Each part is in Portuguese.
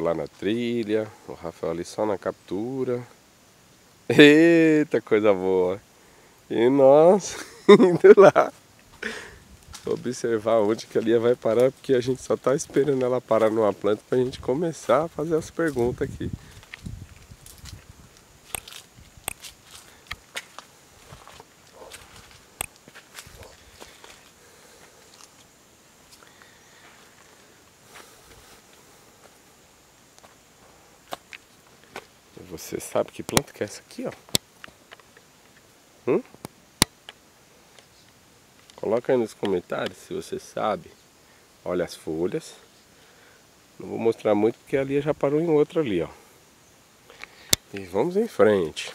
Lá na trilha, o Rafael ali só na captura. Eita, coisa boa! E nós indo lá observar onde que a Lia vai parar, porque a gente só está esperando ela parar numa planta para a gente começar a fazer as perguntas aqui. Você sabe que planta que é essa aqui, ó? Hum? Coloca aí nos comentários se você sabe. Olha as folhas. Não vou mostrar muito porque ali já parou em outra ali, ó. E vamos em frente.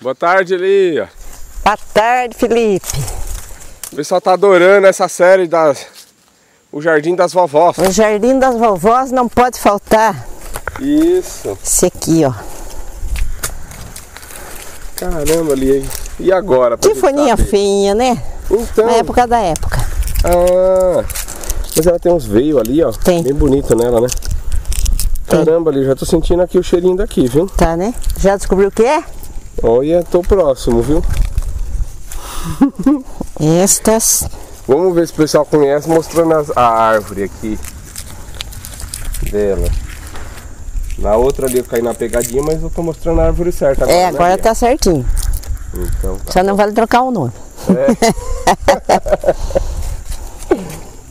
Boa tarde, Lia. Boa tarde, Felipe. O pessoal tá adorando essa série das o Jardim das Vovós. O Jardim das Vovós não pode faltar. Isso. Esse aqui, ó. Caramba, ali. E agora? Que folhinha feinha, né? Então. Na época da época. Ah, mas ela tem uns veios ali, ó. Tem. Bem bonito nela, né? Tem. Caramba, ali, já tô sentindo aqui o cheirinho daqui, viu? Tá, né? Já descobriu o que é? Olha, tô próximo, viu? Estas. Vamos ver se o pessoal conhece mostrando as, a árvore aqui dela. Na outra ali eu caí na pegadinha, mas eu tô mostrando a árvore certa agora. É, né, agora Lia? tá certinho. Então tá. Só não vale trocar o nome.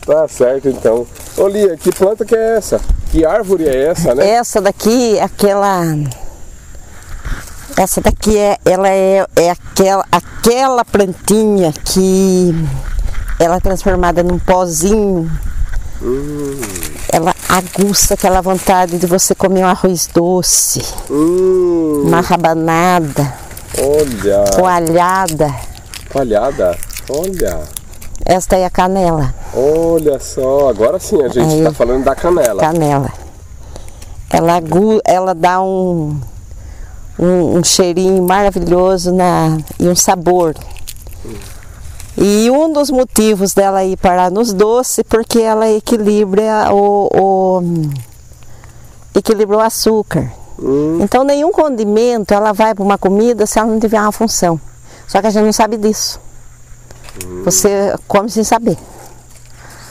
Tá certo então. Ô Lia, que planta que é essa? Que árvore é essa, né? Essa daqui, aquela. Essa daqui é, ela é, é aquela, aquela plantinha que ela é transformada num pozinho. Ela aguça aquela vontade de você comer um arroz doce, Hum, uma rabanada, olha. coalhada. Palhada. Olha. Esta é a canela, Olha só. Agora sim a gente Aí. tá falando da canela. canela. Ela, agu, ela dá um, um, um cheirinho maravilhoso na, e um sabor. E um dos motivos dela ir parar nos doces, porque ela equilibra o, o, equilibra o açúcar. Hum, Então nenhum condimento ela vai para uma comida se ela não tiver uma função. Só que a gente não sabe disso. Você come sem saber.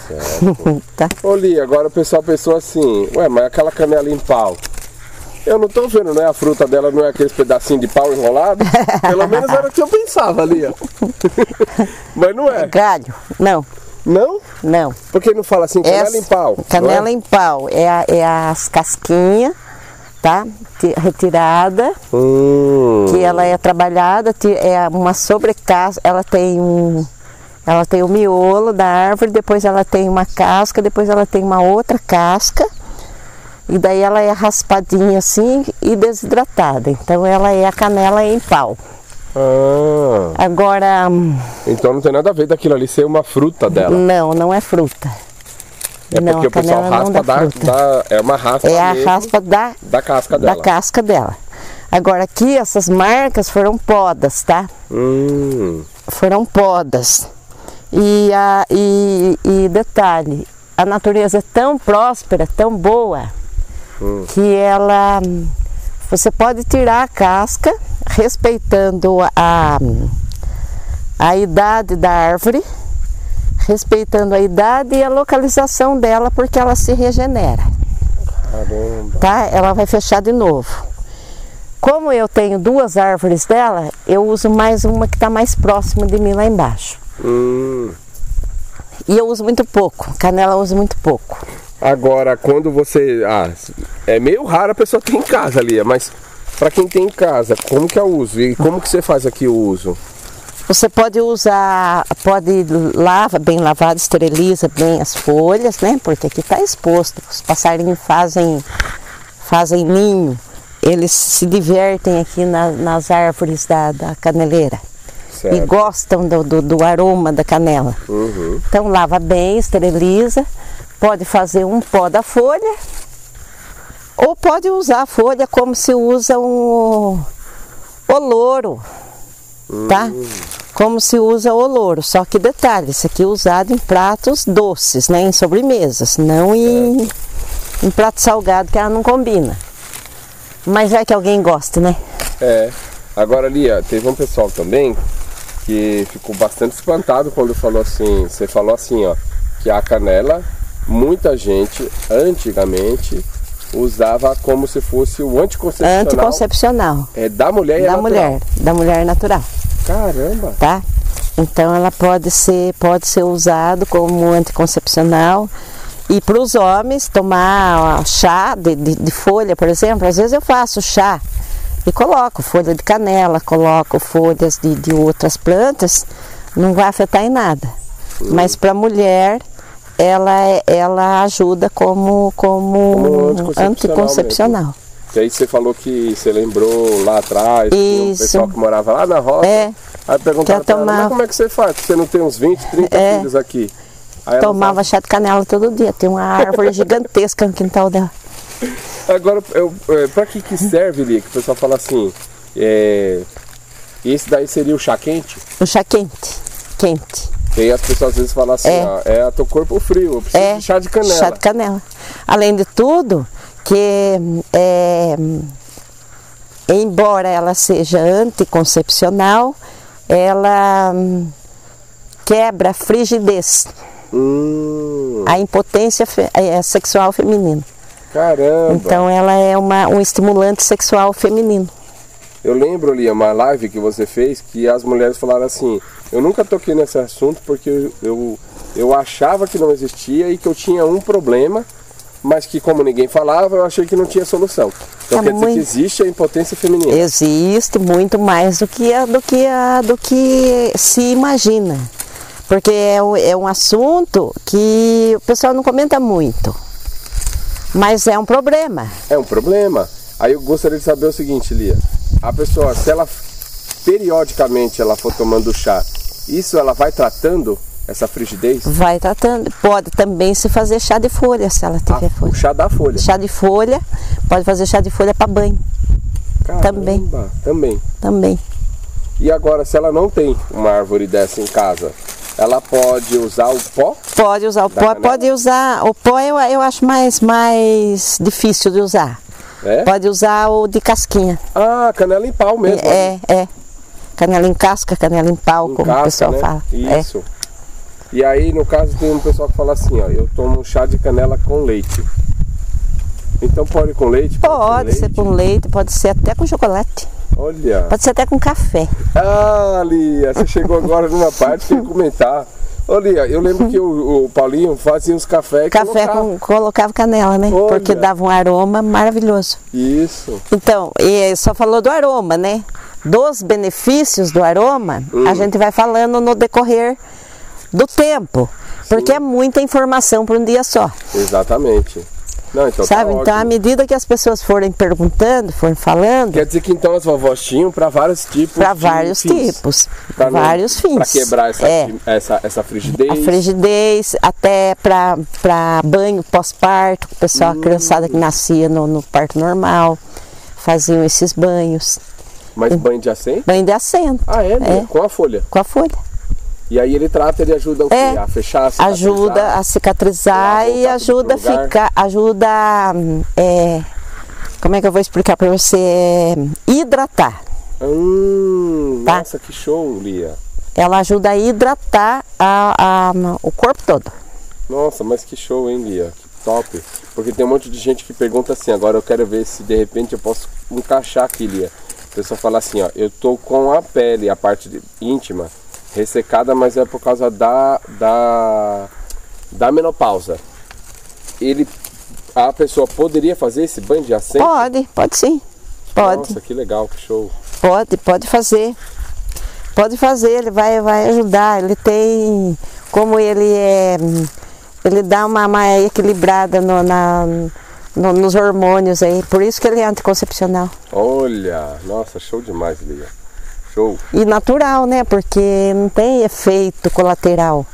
tá? Ô agora o pessoal pensou assim, ué, mas aquela canela em pau. Eu não tô vendo, né? A fruta dela não é aqueles pedacinhos de pau enrolado. Pelo menos era o que eu pensava, Lia. mas não é. Galho? Não, Não? não. Por que não fala assim, canela Essa- em pau? Canela não é? em pau é, a- é as casquinhas, tá? Ti- Retirada, Hum, que ela é trabalhada, é uma sobrecasca, ela tem um. Ela tem o miolo da árvore, depois ela tem uma casca, depois ela tem uma outra casca, e daí ela é raspadinha assim e desidratada. Então ela é a canela em pau. ah, Agora, hum, então não tem nada a ver daquilo ali ser uma fruta dela. não, não é fruta. É não, porque a o pessoal raspa dá da, fruta. da- É uma raspa É a mesmo raspa da, da casca dela. da casca dela. Agora aqui essas marcas foram podas, tá? Hum, Foram podas. E, a, e, e detalhe, a natureza é tão próspera, tão boa, que ela você pode tirar a casca respeitando a, a idade da árvore, respeitando a idade e a localização dela, porque ela se regenera caramba. tá? Ela vai fechar de novo. Como eu tenho duas árvores dela, eu uso mais uma que está mais próxima de mim lá embaixo. Hum. E eu uso muito pouco, canela eu uso muito pouco. Agora, quando você. Ah, é meio raro a pessoa ter em casa ali, mas para quem tem em casa, como que é o uso? E como que você faz aqui o uso? Você pode usar, pode lava bem lavado, esteriliza bem as folhas, né? Porque aqui está exposto. Os passarinhos fazem, fazem ninho, eles se divertem aqui na- nas árvores da, da caneleira. e gostam do, do, do, aroma da canela. Uhum. Então lava bem, esteriliza, pode fazer um pó da folha ou pode usar a folha como se usa um, o louro, tá? Hum. Como se usa o louro, só que detalhe, isso aqui é usado em pratos doces, né? Em sobremesas, não em, em prato salgado que ela não combina. Mas é que alguém gosta, né? É. Agora, Lia, teve um pessoal também que ficou bastante espantado quando falou assim, você falou assim, ó, que a canela, muita gente antigamente usava como se fosse o anticoncepcional. Anticoncepcional. É da mulher da é mulher, da mulher natural. Caramba. Tá? Então ela pode ser pode ser usado como anticoncepcional e para os homens tomar chá de, de, de, folha, por exemplo, às vezes eu faço chá e coloco folha de canela, coloco folhas de, de outras plantas, não vai afetar em nada. Hum. Mas para a mulher ela, é, ela ajuda como, como, como anticoncepcional. anticoncepcional. E aí você falou que você lembrou lá atrás, um pessoal que morava lá na roça. É. Aí perguntaram pra ela, mas como é que você faz? Você não tem uns 20, 30 é. filhos aqui. Aí Tomava chá de canela todo dia. Tem uma árvore gigantesca no quintal dela. Agora, eu, é, pra que, que serve, Lia? Que o pessoal fala assim, é, esse daí seria o chá quente? O chá quente, quente. E aí as pessoas às vezes falam assim, é, ó, é a teu corpo frio, eu preciso é, de chá de canela. Chá de canela. Além de tudo, que é, embora ela seja anticoncepcional, ela hum, quebra a frigidez, hum. a impotência é, sexual feminina. Caramba! Então ela é uma, um estimulante sexual feminino. Eu lembro ali uma live que você fez que as mulheres falaram assim: eu nunca toquei nesse assunto porque eu, eu, eu achava que não existia e que eu tinha um problema, mas que como ninguém falava, eu achei que não tinha solução. Então é quer muito... dizer que existe a impotência feminina. Existe muito mais do que, a, do que, a, do que se imagina. Porque é, é um assunto que o pessoal não comenta muito. Mas é um problema. É um problema. Aí eu gostaria de saber o seguinte, Lia a pessoa, se ela periodicamente ela for tomando chá, isso ela vai tratando essa frigidez? Vai tratando. Pode também se fazer chá de folha, se ela tiver ah, folha. O chá da folha. Chá de folha, pode fazer chá de folha para banho. Caramba, também. Também. Também. E agora, se ela não tem uma árvore dessa em casa, ela pode usar o pó? Pode usar o pó, canela? pode usar. O pó eu, eu acho mais, mais difícil de usar. É? Pode usar o de casquinha. Ah, canela em pau mesmo. É, é. Canela em casca, canela em pau, em como casca, o pessoal né? fala. É. Isso. É. E aí, no caso, tem um pessoal que fala assim, ó, eu tomo chá de canela com leite. Então pode ir com leite? Pode, pode ser com leite, pode ser até com chocolate. Olha. Pode ser até com café. Ah, Lia, você chegou agora numa parte que eu comentar. Olha, eu lembro que o, o Paulinho fazia uns cafés Café colocava. com colocava canela, né? Olha. Porque dava um aroma maravilhoso. Isso. Então, e só falou do aroma, né? Dos benefícios do aroma, hum. a gente vai falando no decorrer do tempo. Porque Sim. é muita informação para um dia só. Exatamente. Não, então Sabe? Tá então, à medida que as pessoas forem perguntando, forem falando. Quer dizer que então as vovós tinham para vários tipos Para vários fins. tipos. Para vários fins. Para quebrar essa, é. essa, essa frigidez. A frigidez, até para banho pós-parto, o pessoal, hum. a criançada que nascia no, no parto normal, faziam esses banhos. Mas banho de assento? Banho de assento. Ah, é? é. Com a folha? Com a folha. E aí ele trata, ele ajuda o é, quê? A fechar, a Ajuda a cicatrizar e ajuda a ficar, ajuda é, como é que eu vou explicar para você? É, hidratar. Hum, tá? Nossa, que show, Lia. Ela ajuda a hidratar a, a, o corpo todo. Nossa, mas que show, hein, Lia? Que top. Porque tem um monte de gente que pergunta assim, agora eu quero ver se de repente eu posso encaixar aqui, Lia. A pessoa fala assim, ó, eu tô com a pele, a parte de, íntima, ressecada, mas é por causa da, da, da menopausa. Ele, a pessoa poderia fazer esse banho de assento? Pode, pode sim. Pode. Nossa, que legal, que show. Pode, pode fazer. Pode fazer, ele vai, vai ajudar. Ele tem, como ele é, ele dá uma, uma equilibrada no, na, no, nos hormônios aí. Por isso que ele é anticoncepcional. Olha, nossa, show demais, Lia. Show. E natural, né? Porque não tem efeito colateral.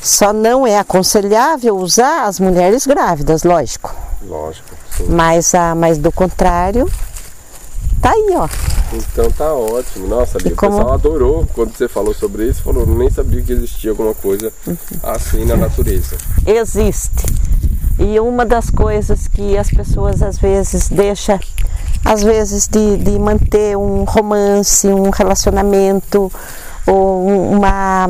Só não é aconselhável usar as mulheres grávidas, lógico. Lógico. Sim. Mas, a, mas do contrário, tá aí, ó. Então tá ótimo. Nossa, ali, o como- pessoal adorou quando você falou sobre isso. Falou, nem sabia que existia alguma coisa assim na natureza. existe. E uma das coisas que as pessoas às vezes deixam, às vezes de, de manter um romance, um relacionamento, ou um- uma,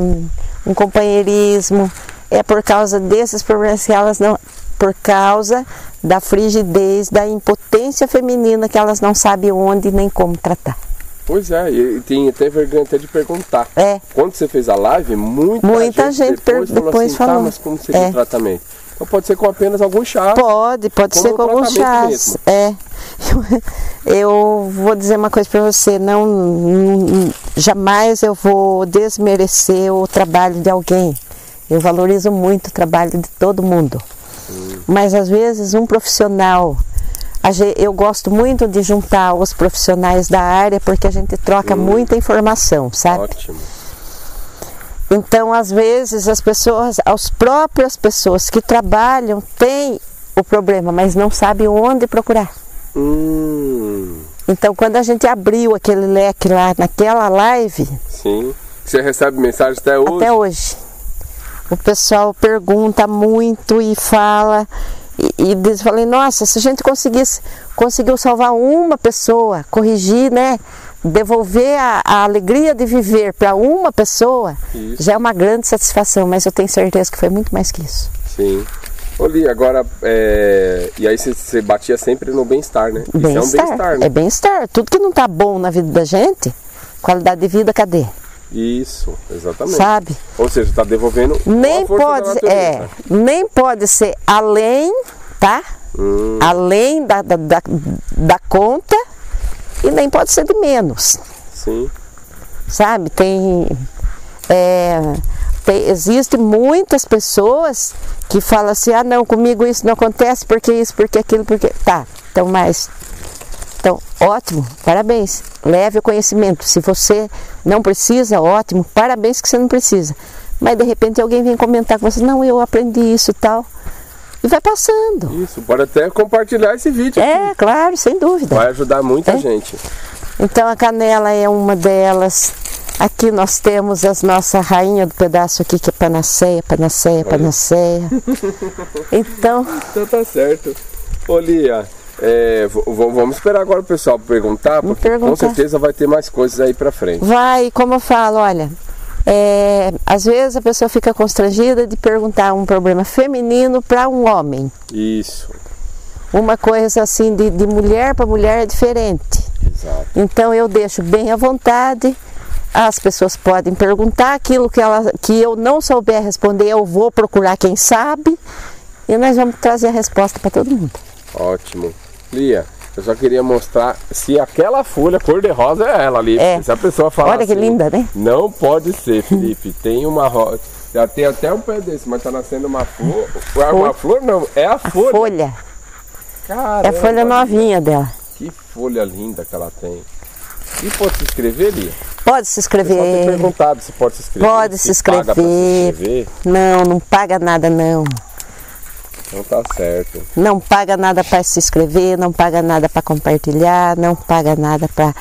um companheirismo, é por causa desses problemas que elas não. Por causa da frigidez, da impotência feminina que elas não sabem onde nem como tratar. Pois é, e tem até vergonha até de perguntar. É. Quando você fez a live, muita, Muita gente depois, per- falou depois assim, tá, falou. mas como seria É. o tratamento? Então pode ser com apenas algum chá. Pode, pode ser com alguns chás. É. Eu, vou dizer uma coisa para você, não, jamais eu vou desmerecer o trabalho de alguém. Eu valorizo muito o trabalho de todo mundo. Mas às vezes um profissional, eu gosto muito de juntar os profissionais da área porque a gente troca muita informação, sabe? Ótimo. Então, às vezes, as pessoas, as próprias pessoas que trabalham têm o problema, mas não sabem onde procurar. Hum, Então, quando a gente abriu aquele leque lá naquela live, sim. Você recebe mensagem até hoje? até hoje, o pessoal pergunta muito e fala. E, e diz, falei, nossa, se a gente conseguisse, conseguiu salvar uma pessoa, corrigir, né? Devolver a, a alegria de viver para uma pessoa, Isso. já é uma grande satisfação, mas eu tenho certeza que foi muito mais que isso. Sim. Oli, agora, é... e aí você, batia sempre no bem-estar, né? Isso é um Bem-estar. bem-estar, né? É bem-estar. Tudo que não tá bom na vida da gente, qualidade de vida, cadê? Isso, exatamente. Sabe? Ou seja, está devolvendo Nem pode, é, nem pode ser além, tá? Hum, Além da, da, da, da conta e nem pode ser de menos, sim, sabe? Tem, é, tem existe muitas pessoas que falam assim, ah não, comigo isso não acontece, porque isso, porque aquilo, porque. Tá, então mais. Então, ótimo, parabéns. Leve o conhecimento. Se você não precisa, ótimo, parabéns que você não precisa. Mas de repente alguém vem comentar com você, não, eu aprendi isso e tal. E vai passando. isso. Pode até compartilhar esse vídeo. aqui. É, claro, sem dúvida. Vai ajudar muita É. gente. Então a canela é uma delas. Aqui nós temos as nossa rainha do pedaço aqui, que é panaceia, panaceia, panaceia. Então, Então tá certo. Ô Lia, é, vamos esperar agora o pessoal perguntar, porque com perguntar. certeza vai ter mais coisas aí pra frente. vai, como eu falo, olha, é, às vezes a pessoa fica constrangida de perguntar um problema feminino para um homem. Isso, Uma coisa assim de, de mulher para mulher é diferente. exato. Então eu deixo bem à vontade. As pessoas podem perguntar aquilo que, ela, que eu não souber responder, eu vou procurar quem sabe e nós vamos trazer a resposta para todo mundo. Ótimo. Lia, eu só queria mostrar se aquela folha cor-de-rosa é ela ali. É. Se a pessoa falar Olha que assim, linda, né? Não pode ser, Felipe. Tem uma rosa. Já tem até um pé desse, mas tá nascendo uma flor. É uma flor não, é a folha. Folha. Caramba, É a folha novinha dela. Que folha linda que ela tem. E pode se inscrever, Lia? Pode se inscrever. perguntado se pode se inscrever. Pode se paga pra se inscrever. inscrever. Não, não paga nada não. Então tá certo. Não paga nada para se inscrever, não paga nada para compartilhar, não paga nada para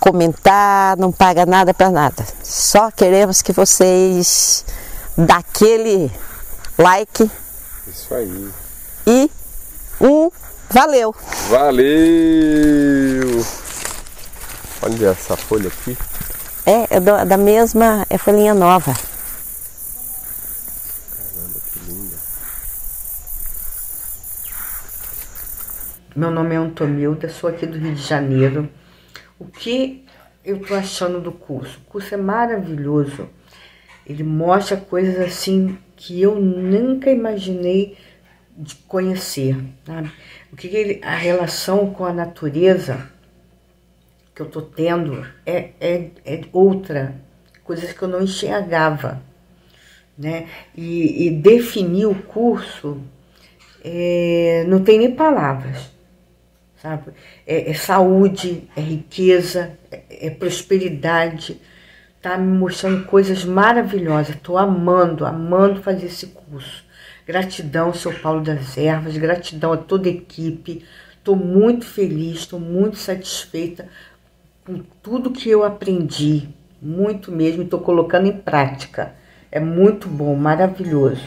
comentar, não paga nada para nada. Só queremos que vocês daquele like Isso aí. e um valeu. Valeu! Olha essa folha aqui. É, é da mesma, é folhinha nova. Meu nome é Antonilda, sou aqui do Rio de Janeiro. O que eu tô achando do curso? O curso é maravilhoso. Ele mostra coisas assim que eu nunca imaginei de conhecer, sabe? O que, que ele, a relação com a natureza que eu tô tendo é, é, é outra, coisas que eu não enxergava, né? E, e definir o curso é, não tem nem palavras sabe? É, é saúde, é riqueza, é, é prosperidade. Tá me mostrando coisas maravilhosas. Estou amando, amando fazer esse curso. Gratidão, seu Paulo das Ervas, gratidão a toda a equipe. Estou muito feliz, estou muito satisfeita com tudo que eu aprendi, muito mesmo, estou colocando em prática. É muito bom, maravilhoso.